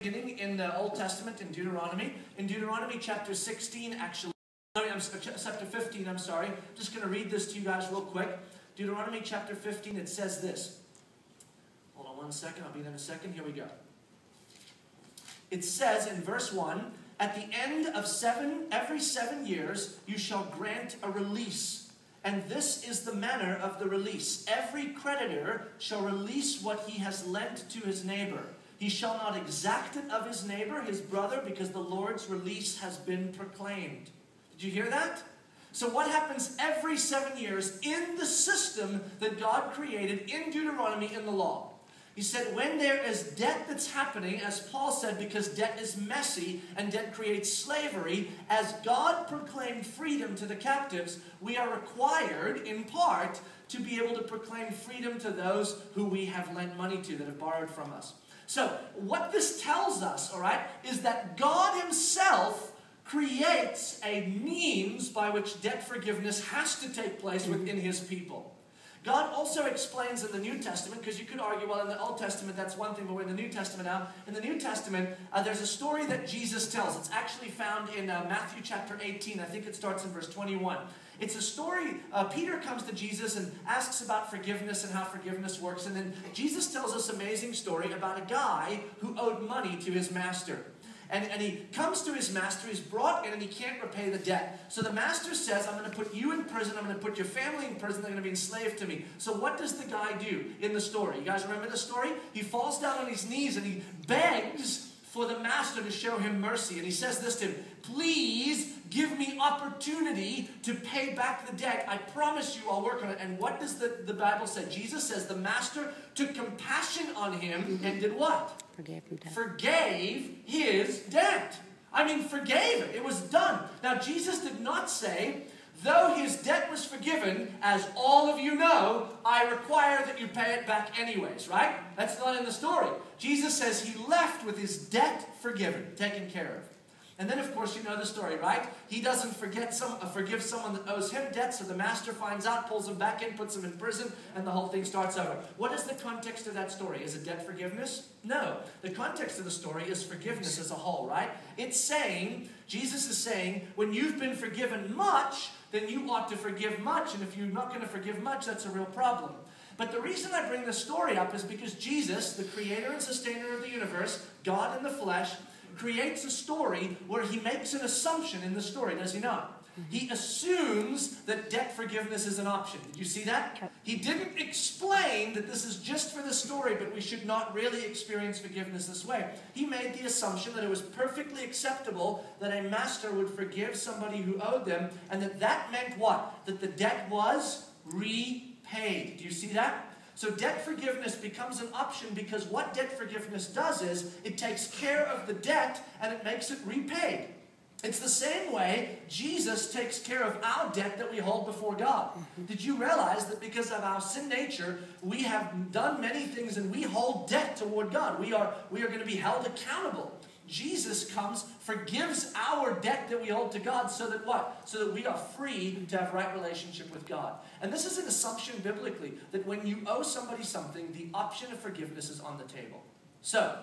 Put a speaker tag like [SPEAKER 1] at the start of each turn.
[SPEAKER 1] beginning in the Old Testament in Deuteronomy. In Deuteronomy chapter 16, actually, mean, I'm, uh, chapter 15, I'm sorry. I'm just going to read this to you guys real quick. Deuteronomy chapter 15, it says this. Hold on one second, I'll be there in a second. Here we go. It says in verse 1 At the end of seven, every seven years, you shall grant a release. And this is the manner of the release. Every creditor shall release what he has lent to his neighbor he shall not exact it of his neighbor, his brother, because the Lord's release has been proclaimed. Did you hear that? So, what happens every seven years in the system that God created in Deuteronomy in the law? He said, when there is debt that's happening, as Paul said, because debt is messy and debt creates slavery, as God proclaimed freedom to the captives, we are required, in part, to be able to proclaim freedom to those who we have lent money to that have borrowed from us. So, what this tells us, all right, is that God Himself creates a means by which debt forgiveness has to take place within His people. God also explains in the New Testament, because you could argue, well, in the Old Testament that's one thing, but we're in the New Testament now. In the New Testament, uh, there's a story that Jesus tells. It's actually found in uh, Matthew chapter 18. I think it starts in verse 21. It's a story. Uh, Peter comes to Jesus and asks about forgiveness and how forgiveness works. And then Jesus tells us amazing story about a guy who owed money to his master. And, and he comes to his master, he's brought in, and he can't repay the debt. So the master says, I'm going to put you in prison, I'm going to put your family in prison, they're going to be enslaved to me. So what does the guy do in the story? You guys remember the story? He falls down on his knees and he begs for the master to show him mercy. And he says this to him Please give me opportunity to pay back the debt. I promise you I'll work on it. And what does the, the Bible say? Jesus says the master took compassion on him mm-hmm. and did what?
[SPEAKER 2] Forgave him debt.
[SPEAKER 1] Forgave his debt. I mean, forgave it. It was done. Now, Jesus did not say, forgiven, as all of you know, I require that you pay it back anyways, right? That's not in the story. Jesus says he left with his debt forgiven, taken care of. And then, of course, you know the story, right? He doesn't forget some, uh, forgive someone that owes him debt, so the master finds out, pulls him back in, puts him in prison, and the whole thing starts over. What is the context of that story? Is it debt forgiveness? No. The context of the story is forgiveness as a whole, right? It's saying, Jesus is saying, when you've been forgiven much, then you ought to forgive much. And if you're not going to forgive much, that's a real problem. But the reason I bring this story up is because Jesus, the creator and sustainer of the universe, God in the flesh, creates a story where he makes an assumption in the story, does he not? Mm-hmm. He assumes that debt forgiveness is an option. Did you see that? He didn't explain that this is just for the story, but we should not really experience forgiveness this way. He made the assumption that it was perfectly acceptable that a master would forgive somebody who owed them, and that that meant what? That the debt was repaid. Do you see that? So debt forgiveness becomes an option because what debt forgiveness does is it takes care of the debt and it makes it repaid. It's the same way Jesus takes care of our debt that we hold before God. Did you realize that because of our sin nature, we have done many things and we hold debt toward God? We are, we are going to be held accountable. Jesus comes, forgives our debt that we hold to God so that what? So that we are free to have right relationship with God. And this is an assumption biblically that when you owe somebody something, the option of forgiveness is on the table. So,